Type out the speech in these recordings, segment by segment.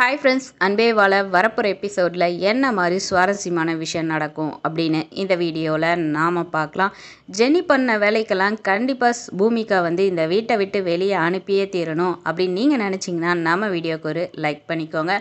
Hi friends அன்பே வாழ வரப்போகிற எபிசோடில் என்ன மாதிரி சுவாரஸ்யமான விஷயம் நடக்கும் அப்படின்னு இந்த வீடியோவில் நாம் பார்க்கலாம். ஜெனி பண்ண வேலைக்கெல்லாம் கண்டிப்பாக பூமிகா வந்து இந்த வீட்டை விட்டு வெளியே அனுப்பியே தீரணும் அப்படின்னு நீங்கள் நினச்சிங்கன்னா நம்ம வீடியோக்கு ஒரு லைக் பண்ணிக்கோங்க.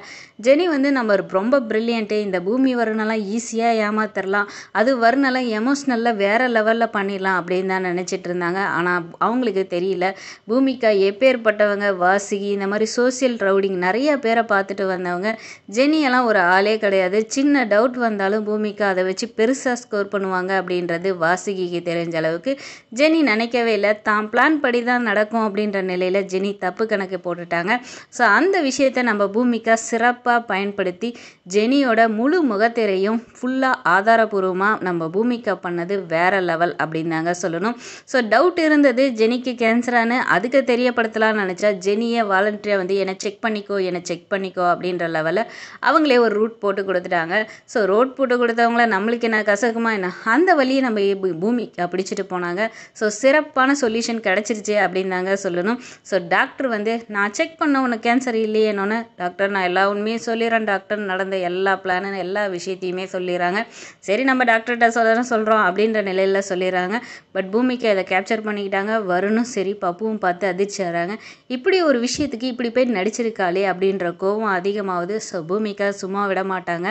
ஜெனி வந்து நம்ம ரொம்ப ப்ரில்லியண்ட்டு இந்த பூமி வருணெல்லாம் ஈஸியாக ஏமாத்திரலாம். அது வருணெல்லாம் எமோஷ்னலில் வேறு லெவலில் பண்ணிடலாம் அப்படின்னு தான் நினச்சிட்டு இருந்தாங்க. ஆனால் அவங்களுக்கு தெரியல. பூமிகா எப்பேற்பட்டவங்க வாசிகி இந்த மாதிரி சோசியல் ரவுடிங் நிறைய பேரை பார்த்து பார்த்துட்டு வந்தவங்க. ஜெனியெல்லாம் ஒரு ஆளே கிடையாது. சின்ன டவுட் வந்தாலும் பூமிக்கு அதை வச்சு பெருசாக ஸ்கோர் பண்ணுவாங்க அப்படின்றது வாசுகிக்கு தெரிஞ்ச அளவுக்கு. ஜெனி நினைக்கவே இல்லை. தான் பிளான் படி தான் நடக்கும் அப்படின்ற நிலையில் ஜெனி தப்பு கணக்கு போட்டுட்டாங்க. ஸோ அந்த விஷயத்தை நம்ம பூமிக்கா சிறப்பாக பயன்படுத்தி ஜெனியோட முழு முகத்திரையும் ஃபுல்லாக ஆதாரபூர்வமாக நம்ம பூமிக்கா பண்ணது வேற லெவல் அப்படின்னு தாங்க சொல்லணும். ஸோ டவுட் இருந்தது ஜெனிக்கு கேன்சரானு அதுக்கு தெரியப்படுத்தலாம்னு நினச்சா ஜெனியை வாலண்டியாக வந்து என்னை செக் பண்ணிக்கோ என்னை செக் பண்ணி பண்ணிக்கோ அப்படின்ற லெவலில் அவங்களே ஒரு ரூட் போட்டு கொடுத்துட்டாங்க. ஸோ ரோட் போட்டு கொடுத்தவங்கள நம்மளுக்கு என்ன கசக்குமா என்ன? அந்த வழியை நம்ம பூமி பூமிக்கு பிடிச்சிட்டு போனாங்க. ஸோ சிறப்பான சொல்யூஷன் கிடச்சிருச்சு அப்படின்னு தாங்க சொல்லணும். ஸோ டாக்டர் வந்து நான் செக் பண்ண உனக்கு கேன்சர் இல்லையேனோன்னு டாக்டர் நான் எல்லா உண்மையும் சொல்லிடுறேன். டாக்டர் நடந்த எல்லா பிளானும் எல்லா விஷயத்தையுமே சொல்லிடுறாங்க. சரி நம்ம டாக்டர்கிட்ட சொல்லணும் சொல்கிறோம் அப்படின்ற நிலையில் சொல்லிடுறாங்க. பட் பூமிக்கு அதை கேப்சர் பண்ணிக்கிட்டாங்க. வருணும் சரி பப்புவும் பார்த்து அதிர்ச்சி ஆகிறாங்க. இப்படி ஒரு விஷயத்துக்கு இப்படி போய் நடிச்சிருக்காளே அப்படின்ற கோவம் அதிகமாகுது. ஸோ பூமிக்கா சும்மா விட மாட்டாங்க.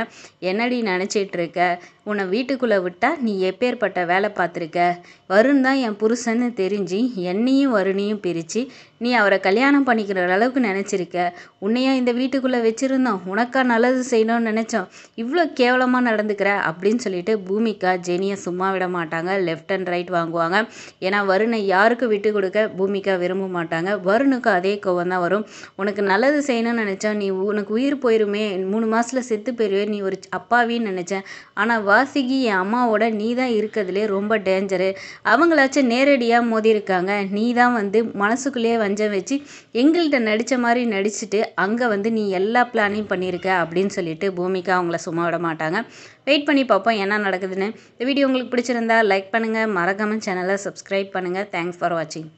என்னடி நினச்சிட்டு இருக்க உன்னை வீட்டுக்குள்ளே விட்டால் நீ எப்பேற்பட்ட வேலை பார்த்துருக்க? வருண் தான் என் புருஷன்னு தெரிஞ்சு என்னையும் வருணையும் பிரித்து நீ அவரை கல்யாணம் பண்ணிக்கிற அளவுக்கு நினச்சிருக்க. உன்னையா இந்த வீட்டுக்குள்ளே வச்சுருந்தோம். உனக்கா நல்லது செய்யணும்னு நினச்சோம். இவ்வளோ கேவலமாக நடந்துக்கிற அப்படின்னு சொல்லிட்டு பூமிக்கா ஜெனியை சும்மா விட மாட்டாங்க. லெஃப்ட் அண்ட் ரைட் வாங்குவாங்க. ஏன்னா வருணை யாருக்கு விட்டு கொடுக்க பூமிக்கா விரும்ப மாட்டாங்க. வருணுக்கு அதே கோவம் தான் வரும். உனக்கு நல்லது செய்யணும்னு நினச்சோம் நீ உனக்கு உயிர் போயிருமே. மூணு மாதத்தில் செத்து போயிருவே. நீ ஒரு அப்பாவின்னு நினச்சேன். ஆனால் வாசிகி என் அம்மாவோட நீ தான் இருக்கிறதுலே ரொம்ப டேஞ்சரு அவங்களாச்சும் நேரடியாக மோதிருக்காங்க நீ தான் வந்து மனசுக்குள்ளேயே வஞ்சம் வச்சு எங்கள்கிட்ட நடித்த மாதிரி நடிச்சுட்டு அங்கே வந்து நீ எல்லா பிளானையும் பண்ணியிருக்க அப்படின்னு சொல்லிட்டு பூமிகா அவங்கள சும்மா விட மாட்டாங்க. வெயிட் பண்ணி பார்ப்போம் என்ன நடக்குதுன்னு. இந்த வீடியோ உங்களுக்கு பிடிச்சிருந்தா லைக் பண்ணுங்கள் மறக்காமல் சேனலை சப்ஸ்கிரைப் பண்ணுங்கள் தேங்க்ஸ் ஃபார் வாட்சிங்